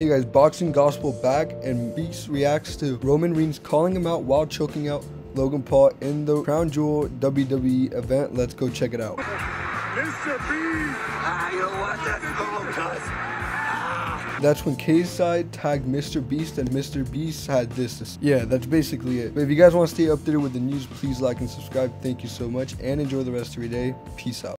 Hey guys, Boxing Gospel back, and Beast reacts to Roman Reigns calling him out while choking out Logan Paul in the Crown Jewel WWE event. Let's go check it out. Mr. B! Ah, you know what? That's cool, cuz. That's when KSI tagged Mr. Beast and Mr. Beast had this. Yeah, that's basically it. But if you guys want to stay updated with the news, please like and subscribe. Thank you so much and enjoy the rest of your day. Peace out.